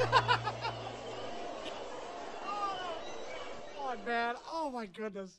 oh, man. Oh, my goodness.